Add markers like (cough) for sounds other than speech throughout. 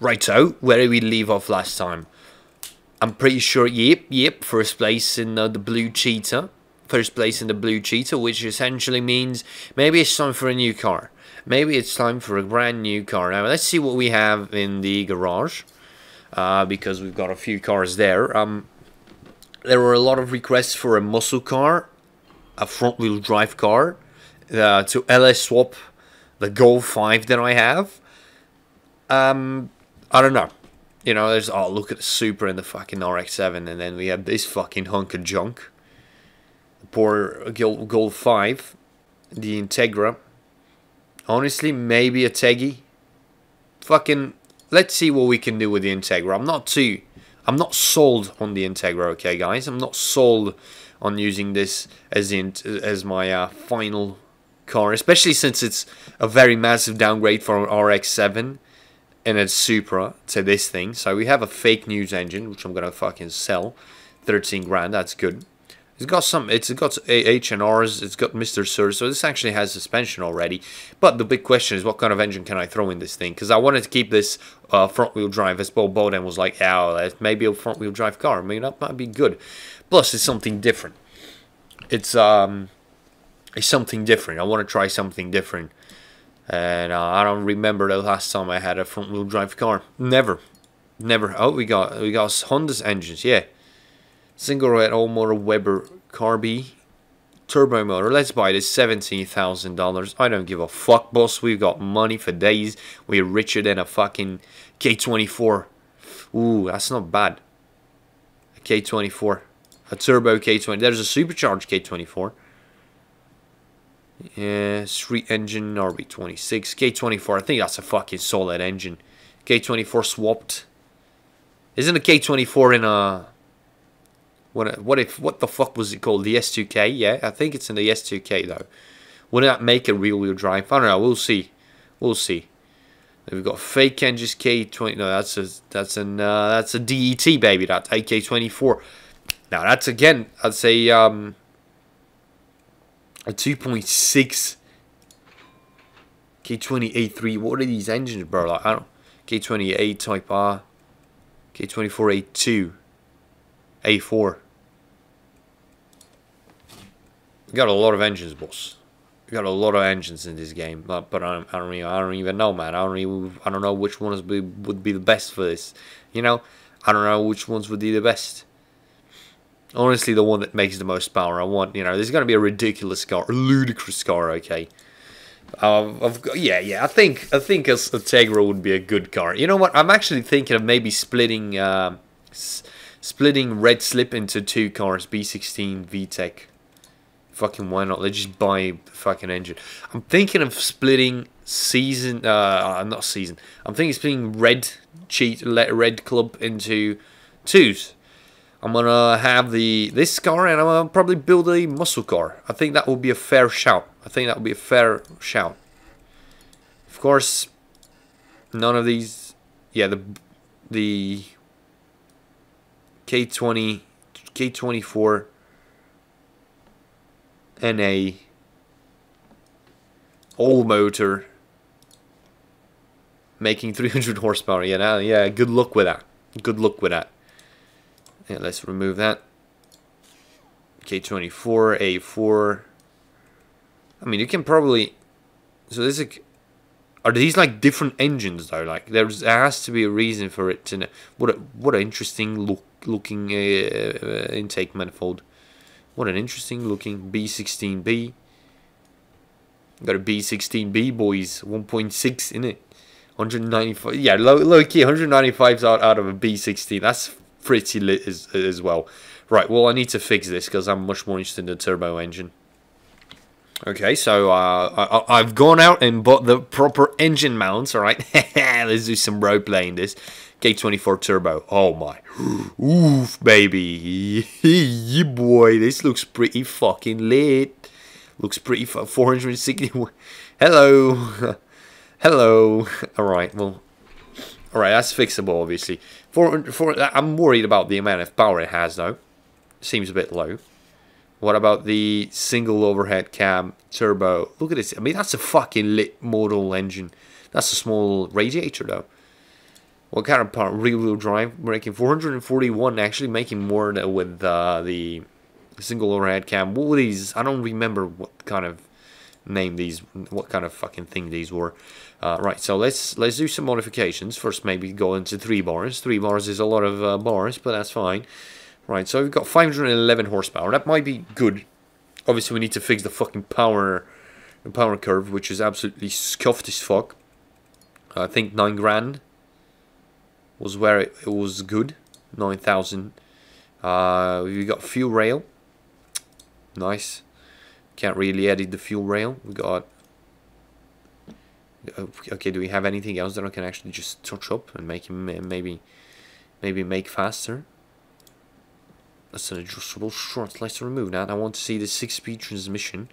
Righto, where did we leave off last time? I'm pretty sure, yep, yep, first place in uh, the Blue Cheetah. First place in the Blue Cheetah, which essentially means maybe it's time for a new car. Maybe it's time for a brand new car. Now, let's see what we have in the garage. Uh, because we've got a few cars there. Um, there were a lot of requests for a muscle car, a front-wheel drive car, uh, to LS swap the Golf 5 that I have. Um, I don't know. You know, there's, oh, look at the Supra and the fucking RX-7, and then we have this fucking hunk of junk. The poor Golf 5, the Integra. Honestly, maybe a Teggy. Fucking let's see what we can do with the Integra. I'm not too, I'm not sold on the Integra, okay, guys. I'm not sold on using this as in as my uh, final car, especially since it's a very massive downgrade from RX-7 and it's Supra to this thing. So we have a fake news engine, which I'm gonna fucking sell, 13 grand. That's good. It's got some, it's got H and R's, it's got Mr. Sir, so this actually has suspension already. But the big question is what kind of engine can I throw in this thing? Because I wanted to keep this uh, front wheel drive, as Paul Bowden was like, "Oh, maybe a front wheel drive car. I mean, that might be good. Plus, it's something different. It's, um, it's something different. I want to try something different. And uh, I don't remember the last time I had a front wheel drive car. Never. Never. Oh, we got, we got Honda's engines, yeah. Single red all motor Weber Carby turbo motor. Let's buy this $17,000. I don't give a fuck, boss. We've got money for days. We're richer than a fucking K24. Ooh, that's not bad. A K24. A turbo K20. There's a supercharged K24. Yeah, street engine, RB26. K24, I think that's a fucking solid engine. K24 swapped. Isn't a K24 in a what what if what the fuck was it called? The S2K? Yeah, I think it's in the S2K though. Wouldn't that make a real wheel drive? I don't know. We'll see. We'll see. We've got fake engines K20. No, that's a that's an uh, that's a DET baby. That AK24. Now that's again. I'd say um a 2.6 K20A3. What are these engines, bro? Like I don't K28 Type R, K24 A2, A4. We got a lot of engines, boss. We got a lot of engines in this game, but, but I, don't, I don't even I don't even know, man. I don't even I don't know which ones be, would be the best for this. You know, I don't know which ones would be the best. Honestly, the one that makes the most power. I want, you know, there's going to be a ridiculous car, a ludicrous car. Okay. Uh, I've got, yeah, yeah. I think I think a, Tegra would be a good car. You know what? I'm actually thinking of maybe splitting uh, splitting Red Slip into two cars, B16 VTEC fucking why not? Let's just buy the fucking engine. I'm thinking of splitting season, uh, not season. I'm thinking of splitting red cheat, let red club into twos. I'm gonna have the this car and I'm gonna probably build a muscle car. I think that would be a fair shout. I think that would be a fair shout. Of course, none of these. Yeah, the the K20, K24 NA all motor making 300 horsepower. Yeah, yeah, good luck with that. Good luck with that. Yeah, let's remove that. K24, A4. I mean, you can probably... So this is... Are these like different engines though? Like there's, there has to be a reason for it to. What a, what an interesting look looking uh, uh, intake manifold. What an interesting looking B16B. Got a B16B, boys. 1.6 in it. 195. Yeah, low, low key. 195 out, out of a B16. That's pretty lit as, as well. Right, well, I need to fix this because I'm much more interested in the turbo engine. Okay, so uh, I, have gone out and bought the proper engine mounts, alright? (laughs) Let's do some role playing this. K24 Turbo. Oh my. Oof, baby. (laughs) yeah, boy, this looks pretty fucking lit. Looks pretty 460. (laughs) Hello. Hello. Alright, well. Alright, that's fixable, obviously. For, for, I'm worried about the amount of power it has, though. Seems a bit low. What about the single overhead cam turbo? Look at this. I mean, that's a fucking lit model engine. That's a small radiator, though. What kind of power? Rear-wheel drive, making 441, actually making more with uh, the single overhead cam. What were these? I don't remember what kind of name these, what kind of fucking thing these were. Uh, right, so let's let's do some modifications. First, maybe go into three bars. Three bars is a lot of uh, bars, but that's fine. Right, so we've got 511 horsepower. That might be good. Obviously, we need to fix the fucking power, power curve, which is absolutely scuffed as fuck. I think 9 grand was where it, it was good. 9,000. Uh, we got fuel rail. Nice. Can't really edit the fuel rail. We got... Okay, do we have anything else that I can actually just touch up and make him maybe maybe make faster? That's an adjustable short. Let's remove that. I want to see the six-speed transmission.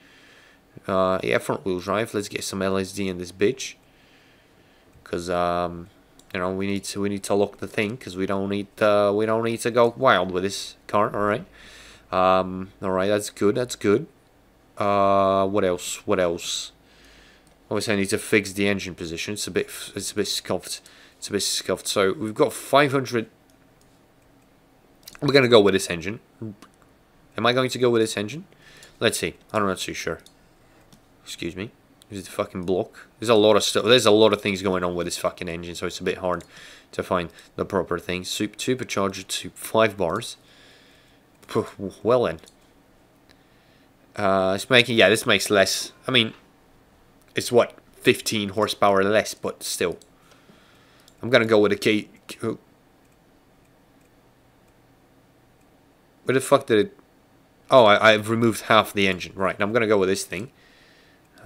Uh, yeah, front wheel drive. Let's get some LSD in this bitch. Cause um, you know, we need to we need to lock the thing because we don't need uh, we don't need to go wild with this car. All right. Um, all right, that's good. That's good. Uh, what else? What else? Obviously, I need to fix the engine position. It's a bit, it's a bit scuffed. It's a bit scuffed. So we've got 500. We're gonna go with this engine. Am I going to go with this engine? Let's see. I'm not too sure. Excuse me. Is it the fucking block? There's a lot of stuff. There's a lot of things going on with this fucking engine, so it's a bit hard to find the proper thing. Super supercharger to five bars. Well then. Uh, it's making, yeah, this makes less. I mean, it's what, 15 horsepower less, but still. I'm gonna go with a K. Where the fuck did it? Oh, I, have removed half the engine. Right, I'm gonna go with this thing.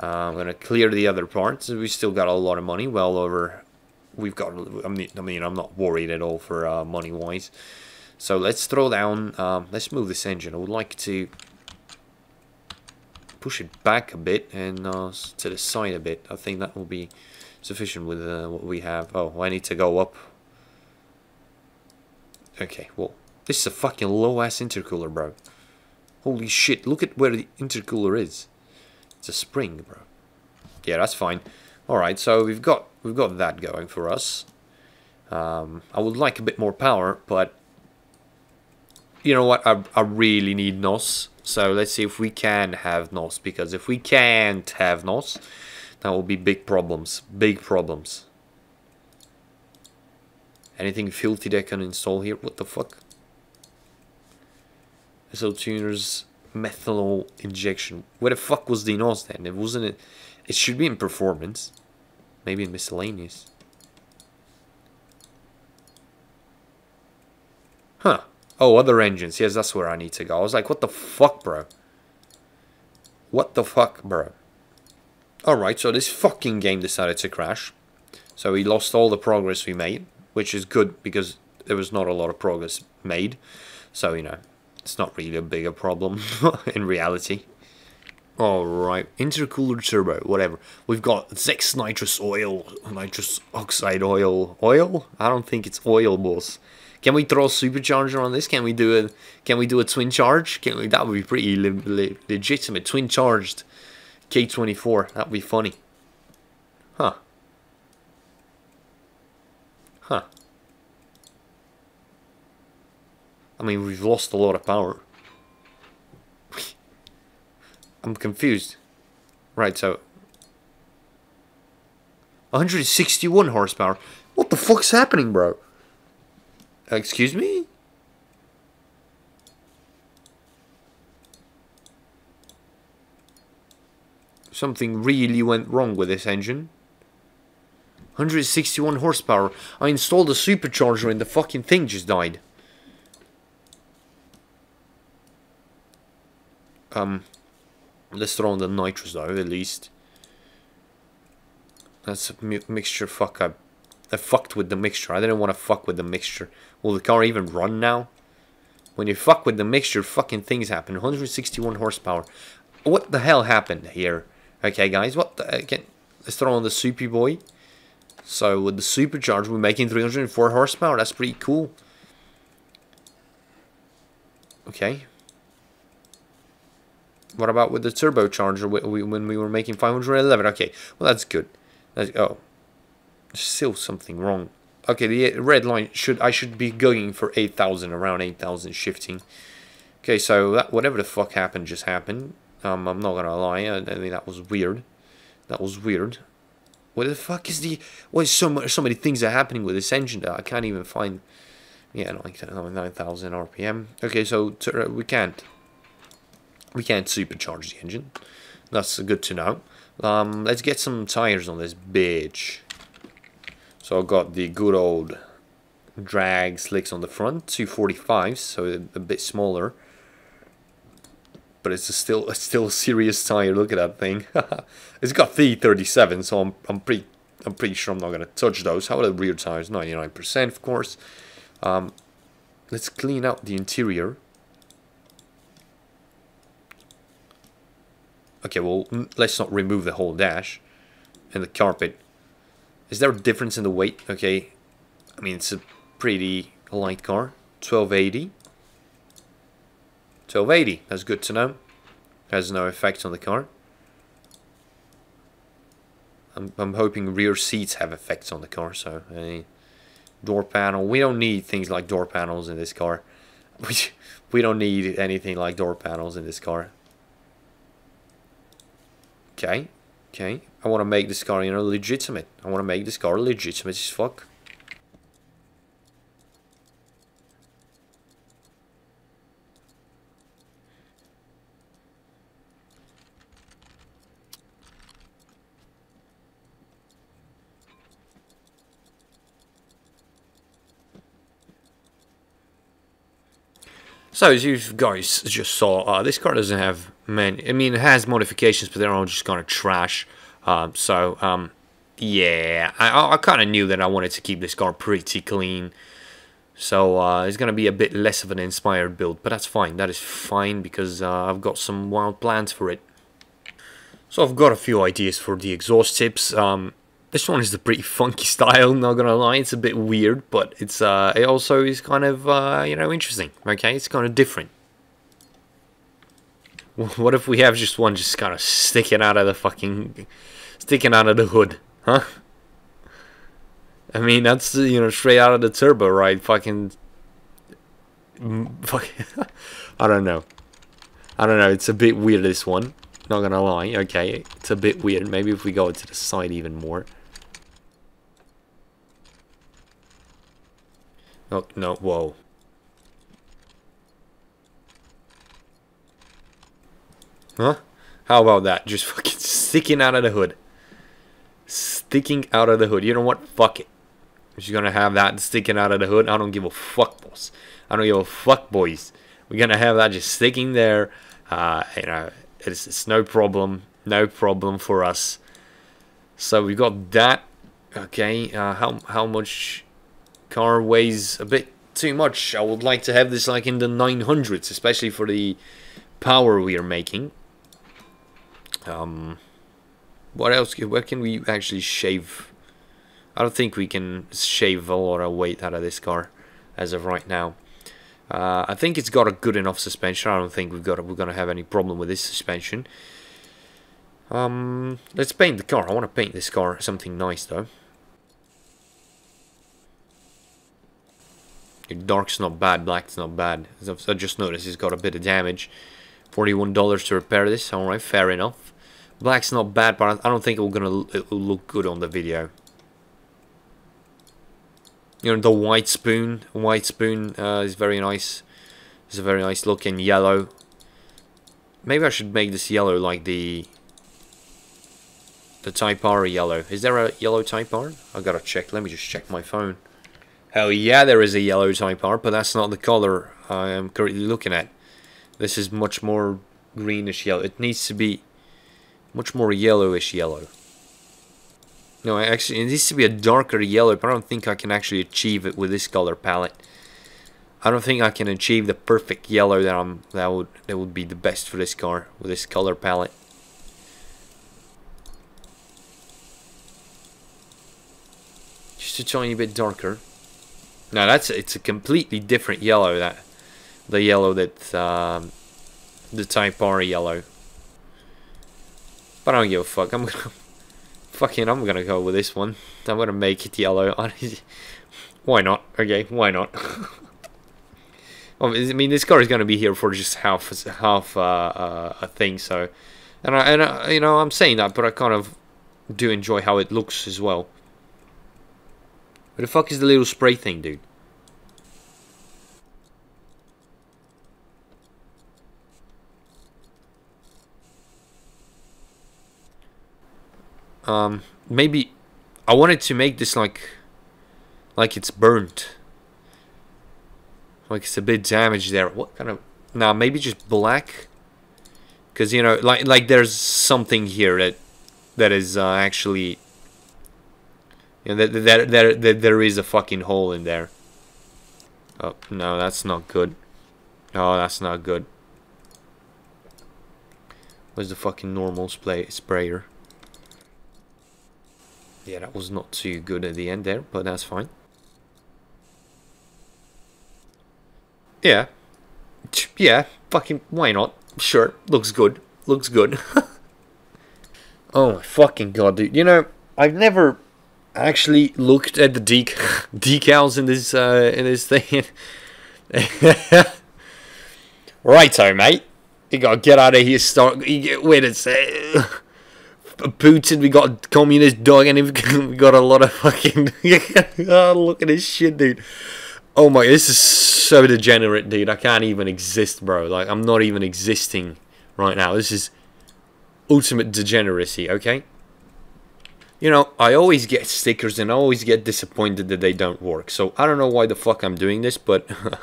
Uh, I'm gonna clear the other parts. We still got a lot of money, well over. We've got. I mean, I mean, I'm not worried at all for uh, money wise. So let's throw down. Um, let's move this engine. I would like to push it back a bit and uh, to the side a bit. I think that will be sufficient with uh, what we have. Oh, I need to go up. Okay, well, this is a fucking low-ass intercooler, bro. Holy shit, look at where the intercooler is. It's a spring, bro. Yeah, that's fine. Alright, so we've got we've got that going for us. Um, I would like a bit more power, but you know what? I, I really need NOS. So let's see if we can have NOS, because if we can't have NOS, that will be big problems. Big problems. Anything filthy that I can install here? What the fuck? SO tuners methanol injection. Where the fuck was the NOS then? It wasn't it. It should be in performance. Maybe in miscellaneous. Huh. Oh, other engines. Yes, that's where I need to go. I was like, what the fuck, bro? What the fuck, bro? Alright, so this fucking game decided to crash. So we lost all the progress we made, which is good because there was not a lot of progress made. So, you know, it's not really a bigger problem (laughs) in reality. Alright, intercooler turbo, whatever. We've got Zex nitrous oil, nitrous oxide oil. Oil? I don't think it's oil, boss. Can we throw a supercharger on this? Can we do a can we do a twin charge? Can we? That would be pretty le le legitimate. Twin charged K24. That'd be funny. Huh. Huh. I mean, we've lost a lot of power. (laughs) I'm confused. Right, so 161 horsepower. What the fuck's happening, bro? Excuse me? Something really went wrong with this engine. 161 horsepower. I installed a supercharger and the fucking thing just died. Um, let's throw on the nitrous though, at least. That's a mixture fuck up. I fucked with the mixture. I didn't want to fuck with the mixture. Will the car even run now? When you fuck with the mixture, fucking things happen. 161 horsepower. What the hell happened here? Okay, guys, what the... Again, let's throw on the Soupy Boy. So, with the supercharger, we're making 304 horsepower. That's pretty cool. Okay. What about with the turbocharger when we were making 511? Okay, well, that's good. That's, oh, still something wrong. Okay, the red line should I should be going for 8,000, around 8,000 shifting. Okay, so that whatever the fuck happened just happened. Um, I'm not gonna lie, I, I mean that was weird. That was weird. What the fuck is the? Why so much? So many things are happening with this engine that I can't even find. Yeah, like 9,000 RPM. Okay, so uh, we can't. We can't supercharge the engine. That's good to know. Um, let's get some tires on this bitch. So I've got the good old drag slicks on the front, 245s, so a, a bit smaller. But it's a still it's still a serious tire. Look at that thing. (laughs) it's got V37, so I'm I'm pretty I'm pretty sure I'm not gonna touch those. How about the rear tires? 99%, of course. Um, let's clean out the interior. Okay, well, let's not remove the whole dash and the carpet. Is there a difference in the weight? Okay, I mean, it's a pretty light car. 1280. 1280, that's good to know. Has no effect on the car. I'm, I'm hoping rear seats have effects on the car, so... Uh, door panel, we don't need things like door panels in this car. (laughs) We, we don't need anything like door panels in this car. Okay, okay. I want to make this car, you know, legitimate. I want to make this car legitimate as fuck. So as you guys just saw, uh, this car doesn't have many. I mean, it has modifications, but they're all just kind of trash. Um, so um, yeah, I, I kind of knew that I wanted to keep this car pretty clean. So uh, it's going to be a bit less of an inspired build, but that's fine. That is fine because uh, I've got some wild plans for it. So I've got a few ideas for the exhaust tips. Um, this one is a pretty funky (laughs) style, not gonna lie. It's a bit weird, but it's uh, it also is kind of, uh, you know, interesting. Okay, it's kind of different. (laughs) What if we have just one just kind of sticking out of the fucking... Sticking out of the hood, huh? I mean, that's, you know, straight out of the turbo, right? Fucking... Mm, fuck... (laughs) I don't know. I don't know, it's a bit weird, this one. Not gonna lie, okay, it's a bit weird. Maybe if we go to the side even more. Oh, no, whoa. Huh? How about that? Just fucking (laughs) sticking out of the hood. Sticking out of the hood. You know what? Fuck it. She's gonna have that sticking out of the hood. I don't give a fuck, boss. I don't give a fuck, boys. We're gonna have that just sticking there. Uh, you know, it's, it's no problem. No problem for us. So we got that. Okay, uh, how how much car weighs a bit too much. I would like to have this like in the 900s, especially for the power we are making. Um, what else? Where can we actually shave? I don't think we can shave a lot of weight out of this car as of right now. Uh, I think it's got a good enough suspension. I don't think we've got we're gonna have any problem with this suspension. Um, let's paint the car. I want to paint this car something nice though. Dark's not bad, black's not bad. I just noticed it's got a bit of damage. $41 to repair this, alright, fair enough. Black's not bad, but I don't think it will, gonna, it will look good on the video. You know, the white spoon, white spoon uh, is very nice. It's a very nice looking yellow. Maybe I should make this yellow like the the Type R yellow. Is there a yellow Type R? I gotta check. Let me just check my phone. Hell yeah, there is a yellow Type R, but that's not the color I am currently looking at. This is much more greenish yellow. It needs to be much more yellowish yellow. No, I actually, it needs to be a darker yellow, but I don't think I can actually achieve it with this color palette. I don't think I can achieve the perfect yellow that I'm that would that would be the best for this car with this color palette. Just a tiny bit darker. No, that's it's a completely different yellow. That the yellow that um, the Type R yellow. But I don't give a fuck. I'm gonna (laughs) fucking I'm gonna go with this one. I'm gonna make it yellow. (laughs) why not? Okay, why not? (laughs) I mean, this car is to be here for just half half uh, uh, a thing, so, and I, and I, you know, I'm saying that, but I kind of do enjoy how it looks as well. Where the fuck is the little spray thing, dude? Um, maybe I wanted to make this like like it's burnt. Like it's a bit damaged there. What kind of nah, maybe just black? Cause you know, like like there's something here that that is uh, actually you know, that, that, that, that there is a fucking hole in there. Oh, no, that's not good. No, that's not good. Where's the fucking normal spray sprayer? Yeah, that was not too good at the end there, but that's fine. Yeah. Yeah, fucking, why not? Sure, looks good. Looks good. (laughs) oh my fucking god, dude. You know, I've never actually looked at the dec (laughs) decals in this, uh, in this thing. (laughs) Righto, mate. You gotta get out of here, start, wait a sec. Putin, we got communist dog, and (laughs) we got a lot of fucking. (laughs) oh, look at this shit, dude. Oh my, this is so degenerate, dude. I can't even exist, bro. Like, I'm not even existing right now. This is ultimate degeneracy, okay? You know, I always get stickers and I always get disappointed that they don't work. So, I don't know why the fuck I'm doing this, but... (laughs)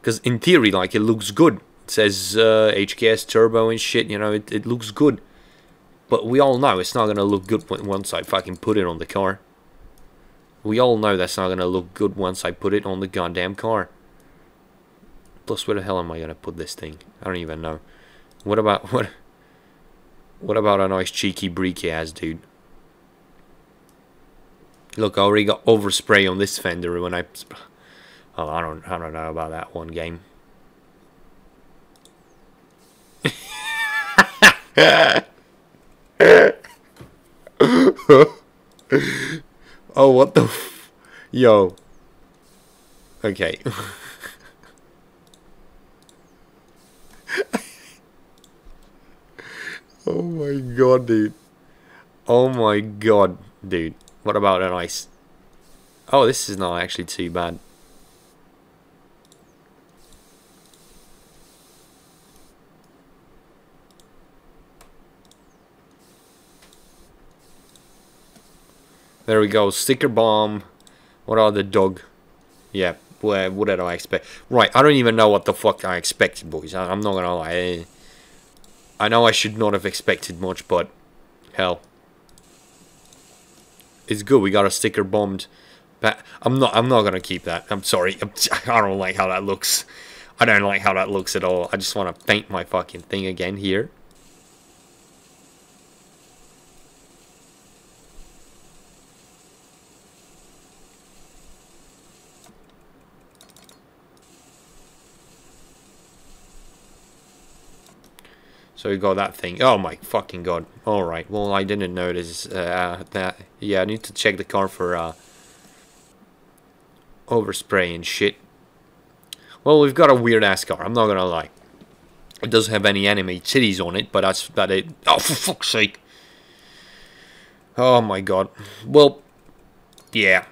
Because in theory, like, it looks good. It says uh, HKS Turbo and shit, you know, it, it looks good. But we all know it's not going to look good once I fucking put it on the car. We all know that's not going to look good once I put it on the goddamn car. Plus, where the hell am I going to put this thing? I don't even know. What about, (laughs) what... What about a nice cheeky break ass dude? Look, I already got overspray on this fender when I... Oh, I don't, I don't know about that one game. (laughs) oh, what the Yo. Okay. (laughs) oh my god, dude. Oh my god, dude. What about an ice? Oh, this is not actually too bad. There we go. Sticker bomb. What are the dog? Yeah. What, what did I expect? Right. I don't even know what the fuck I expected, boys. I, am not gonna lie. I know I should not have expected much, but hell, it's good. We got a sticker bombed. But I'm not. I'm not gonna keep that. I'm sorry. I'm, (laughs) I don't like how that looks. I don't like how that looks at all. I just want to paint my fucking thing again here. So we got that thing. Oh my fucking god. Alright, well I didn't notice uh, that. Yeah, I need to check the car for uh, overspray and shit. Well, we've got a weird ass car, I'm not gonna lie. It doesn't have any anime titties on it, but that's about it. Oh, for fuck's sake. Oh my god. Well, yeah.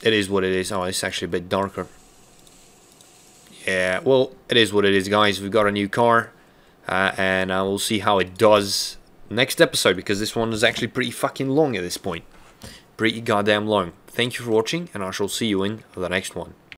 It is what it is. Oh, it's actually a bit darker. Yeah, well, it is what it is, guys. We've got a new car uh, and I will see how it does next episode because this one is actually pretty fucking long at this point. Pretty goddamn long. Thank you for watching and I shall see you in the next one.